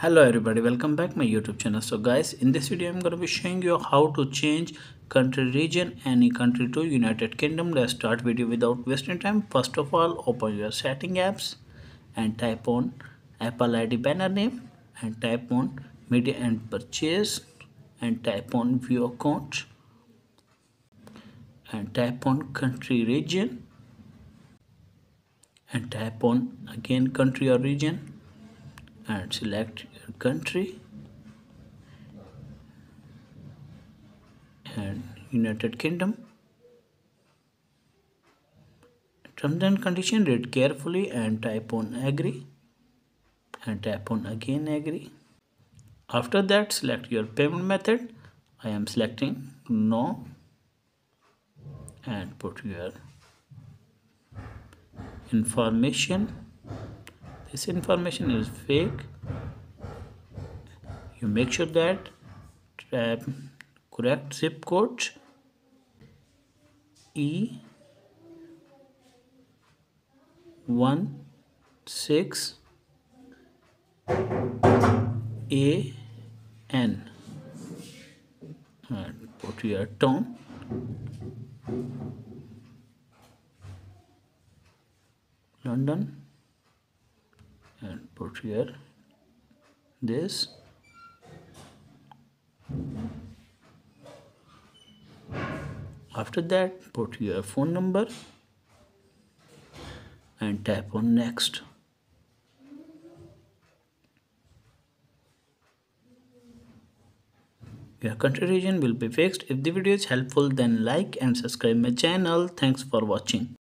hello everybody welcome back my youtube channel. So guys in this video i'm going to be showing you how to change country region any country to united kingdom. Let's start video without wasting time. First of all open your setting apps and type on apple id banner name and type on media and purchase and type on view account and type on country region and type on again country or region and select your country and United Kingdom. Terms and condition read carefully and type on agree and tap on again agree. After that select your payment method. I am selecting no and put your information this information is fake. You make sure that uh, correct zip code e 1 6 a n. And put your tone. London and put here this. After that put your phone number. And tap on next. Your country region will be fixed. If the video is helpful then like and subscribe my channel. Thanks for watching